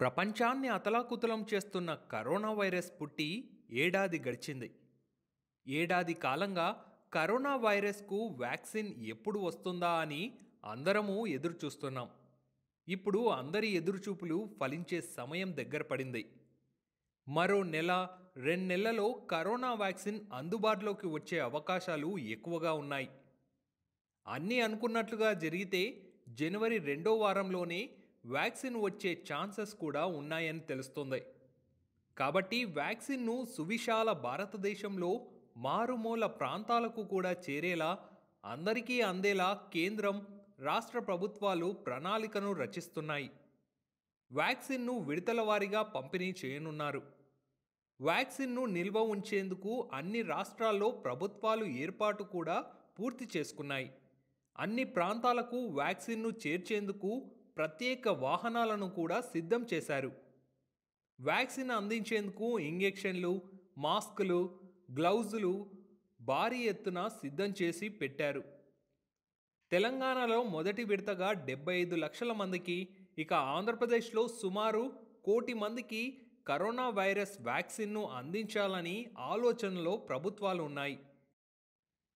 ప్రపంచాన్ని అతలాకుతలం చేస్తున్న కరోనా వైరస్ పుట్టి ఏడాది గడిచింది. ఏడాది కాలంగా కరోనా వైరస్కు వ్యాక్సిన్ ఎప్పుడు వస్తుందా అని అందరము ఎదురుచూస్తున్నాం. ఇప్పుడు అందరి ఎదురుచూపులు ఫలించే సమయం దగ్గర పడింది. మరో నెల రెండు నెలల్లో కరోనా వ్యాక్సిన్ అందుబాటులోకి వచ్చే అవకాశాలు ఎక్కువగా ఉన్నాయి. అన్నీ అనుకున్నట్లుగా జరిగితే జనవరి రెండో వారంలోనే వ్యాక్సిన్ వచ్చే ఛాన్సెస్ కూడా ఉన్నాయని తెలుస్తుంది. కాబట్టి వ్యాక్సిన్ను సువిశాల భారతదేశంలో మారుమూల ప్రాంతాలకు కూడా చేరేలా అందరికీ అందేలా కేంద్రం రాష్ట్ర ప్రభుత్వాలు ప్రణాళికను రచిస్తున్నాయి. వ్యాక్సిన్ను విడతల వారీగా పంపిణీ చేయనున్నారు. వ్యాక్సిన్ను నిల్వ ఉంచేందుకు అన్ని రాష్ట్రాల్లో ప్రభుత్వాలు ఏర్పాటు కూడా పూర్తి చేసుకున్నాయి. అన్ని ప్రాంతాలకు వ్యాక్సిన్ను చేర్చేందుకు ప్రత్యేక వాహనాలను కూడా సిద్ధం చేశారు. వ్యాక్సిన్ అందించేందుకు ఇంజెక్షన్లు మాస్కులు గ్లౌజులు భారీ ఎత్తున సిద్ధం చేసి పెట్టారు. తెలంగాణలో మొదటి విడతగా డెబ్బై ఐదు లక్షల మందికి ఇక ఆంధ్రప్రదేశ్లో సుమారు కోటి మందికి కరోనా వైరస్ వ్యాక్సిన్ను అందించాలని ఆలోచనలో ప్రభుత్వాలు ఉన్నాయి.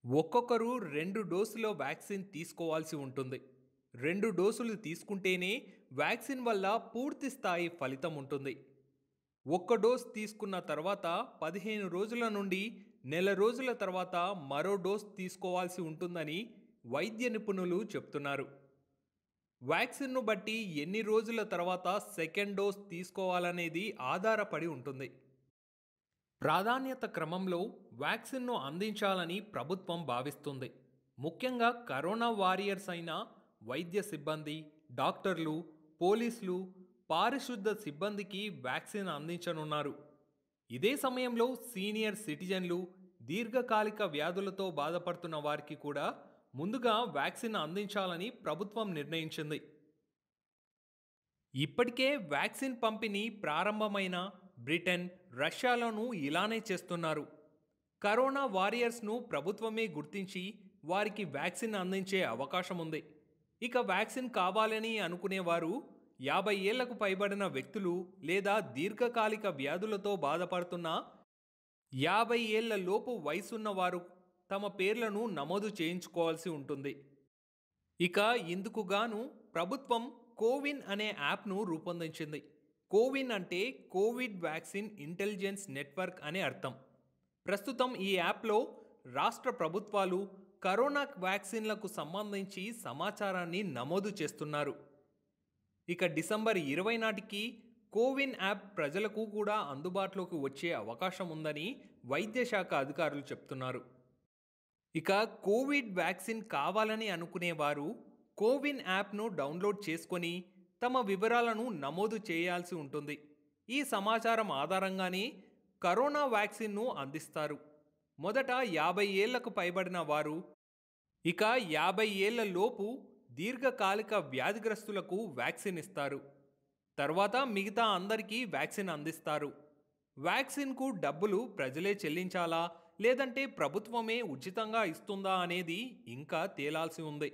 ఒక్కొక్కరు రెండు డోసుల వ్యాక్సిన్ తీసుకోవాల్సి ఉంటుంది. రెండు డోసులు తీసుకుంటేనే వ్యాక్సిన్ వల్ల పూర్తి స్థాయి ఫలితం ఉంటుంది. ఒక్క డోస్ తీసుకున్న తర్వాత పదిహేను రోజుల నుండి నెల రోజుల తర్వాత మరో డోస్ తీసుకోవాల్సి ఉంటుందని వైద్య నిపుణులు చెప్తున్నారు. వ్యాక్సిన్ను బట్టి ఎన్ని రోజుల తర్వాత సెకండ్ డోస్ తీసుకోవాలనేది ఆధారపడి ఉంటుంది. ప్రాధాన్యత క్రమంలో వ్యాక్సిన్ను అందించాలని ప్రభుత్వం భావిస్తుంది. ముఖ్యంగా కరోనా వారియర్స్ అయిన వైద్య సిబ్బంది డాక్టర్లు పోలీసులు పారిశుద్ధ సిబ్బందికి వ్యాక్సిన్ అందించనున్నారు. ఇదే సమయంలో సీనియర్ సిటిజన్లు దీర్ఘకాలిక వ్యాధులతో బాధపడుతున్న వారికి కూడా ముందుగా వ్యాక్సిన్ అందించాలని ప్రభుత్వం నిర్ణయించింది. ఇప్పటికే వ్యాక్సిన్ పంపిణీ ప్రారంభమైన బ్రిటన్ రష్యాలోనూ ఇలానే చేస్తున్నారు. కరోనా వారియర్స్ను ప్రభుత్వమే గుర్తించి వారికి వ్యాక్సిన్ అందించే అవకాశం ఉంది ఇక వ్యాక్సిన్ కావాలని అనుకునేవారు యాభై ఏళ్ళకు పైబడిన వ్యక్తులు లేదా దీర్ఘకాలిక వ్యాధులతో బాధపడుతున్న యాభై ఏళ్ళ లోపు వయసున్న వారు తమ పేర్లను నమోదు చేయించుకోవాల్సి ఉంటుంది. ఇక ఇందుకుగాను ప్రభుత్వం కోవిన్ అనే యాప్ను రూపొందించింది. కోవిన్ అంటే కోవిడ్ వ్యాక్సిన్ ఇంటెలిజెన్స్ నెట్వర్క్ అనే అర్థం. ప్రస్తుతం ఈ యాప్లో రాష్ట్ర ప్రభుత్వాలు కరోనా వ్యాక్సిన్లకు సంబంధించి సమాచారాన్ని నమోదు చేస్తున్నారు. ఇక డిసెంబర్ ఇరవై నాటికి కోవిన్ యాప్ ప్రజలకు కూడా అందుబాటులోకి వచ్చే అవకాశం ఉందని వైద్య శాఖ అధికారులు చెప్తున్నారు. ఇక కోవిడ్ వ్యాక్సిన్ కావాలని అనుకునేవారు కోవిన్ యాప్ను డౌన్లోడ్ చేసుకొని తమ వివరాలను నమోదు చేయాల్సి ఉంటుంది. ఈ సమాచారం ఆధారంగానే కరోనా వ్యాక్సిన్ను అందిస్తారు. మొదట యాభై ఏళ్ళకు పైబడిన వారు ఇక యాభై ఏళ్ళ లోపు దీర్ఘకాలిక వ్యాధిగ్రస్తులకు వ్యాక్సిన్ ఇస్తారు. తర్వాత మిగతా అందరికీ వ్యాక్సిన్ అందిస్తారు. వ్యాక్సిన్కు డబ్బులు ప్రజలే చెల్లించాలా? లేదంటే ప్రభుత్వమే ఉచితంగా ఇస్తుందా అనేది ఇంకా తేలాల్సి ఉంది.